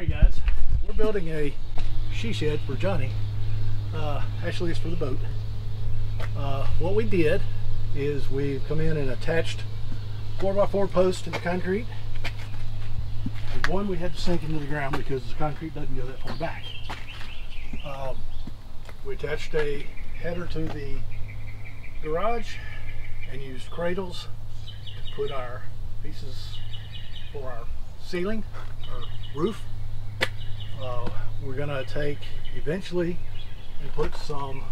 Hey guys, we're building a she shed for Johnny. Uh, actually, it's for the boat. Uh, what we did is we've come in and attached 4x4 posts to the concrete. And one we had to sink into the ground because the concrete doesn't go that far back. Um, we attached a header to the garage and used cradles to put our pieces for our ceiling or roof. We're gonna take eventually and put some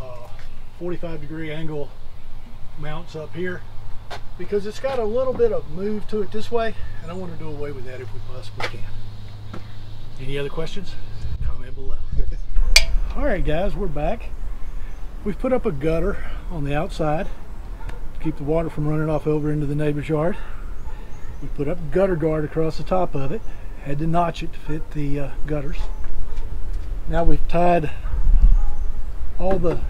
uh, 45 degree angle mounts up here because it's got a little bit of move to it this way and I want to do away with that if we possibly can. Any other questions? Comment below. All right guys, we're back. We've put up a gutter on the outside to keep the water from running off over into the neighbor's yard. We put up gutter guard across the top of it. Had to notch it to fit the uh, gutters. Now we've tied all the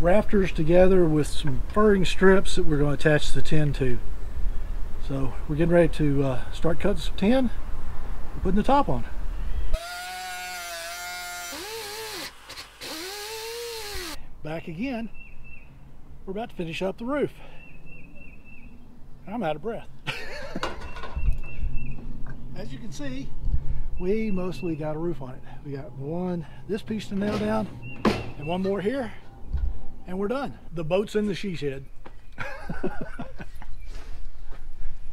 rafters together with some furring strips that we're going to attach the tin to. So we're getting ready to uh, start cutting some tin and putting the top on. Back again. We're about to finish up the roof. I'm out of breath. As you can see, we mostly got a roof on it. We got one, this piece to nail down, and one more here, and we're done. The boat's in the she shed.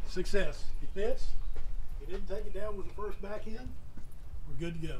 Success. It fits. He didn't take it down with the first back end. We're good to go.